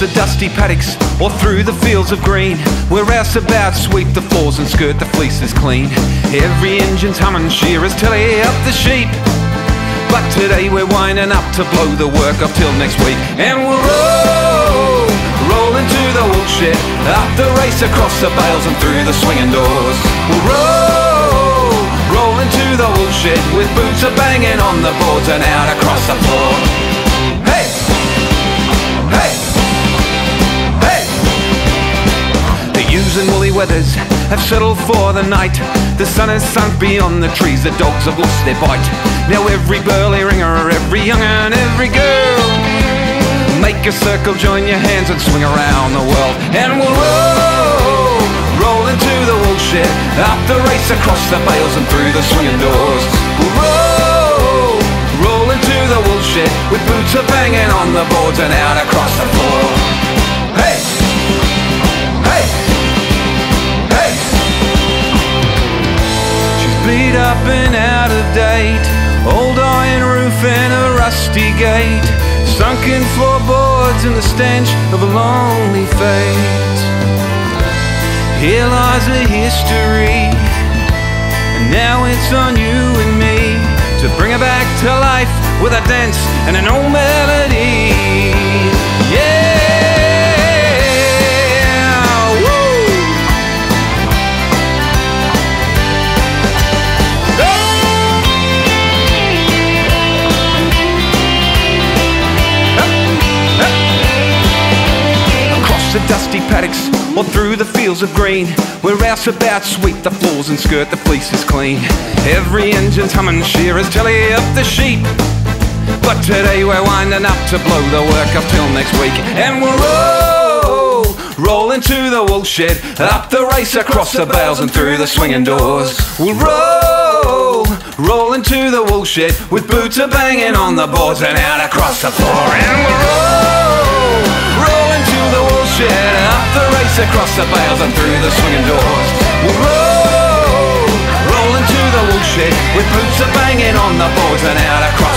the dusty paddocks or through the fields of green. We're rouseabouts, sweep the floors and skirt the fleeces clean. Every engine's humming, shearers telly up the sheep. But today we're winding up to blow the work off till next week. And we'll roll, roll into the wool shed, up the race across the bales and through the swinging doors. We'll roll, roll into the wool shed with boots a banging on the boards and out across the floor. Weathers have settled for the night. The sun has sunk beyond the trees, the dogs have lost their bite. Now every burly ringer, every young and every girl, make a circle, join your hands and swing around the world. And we'll roll, roll into the wool shed, up the race across the bales and through the swinging doors. We'll roll, roll into the wool shed, with boots a banging on the boards and out across the floor. Up and out of date. Old iron roof and a rusty gate. Sunken floorboards and the stench of a lonely fate. Here lies a history. And now it's on you and me to bring her back to life with a dance and an old melody. The dusty paddocks or through the fields of green, we're rouseabouts, sweep the floors and skirt the fleeces clean. Every engine's humming, shearers telly up the sheep. But today we're winding up to blow the work up till next week, and we'll roll, roll into the wool shed, up the race across the bales and through the swinging doors. We'll roll, roll into the wool shed with boots a banging on the boards and out across the floor, and we'll roll, across the bales and through the swinging doors. We'll roll, roll into the wool shed with boots a banging on the boards and out across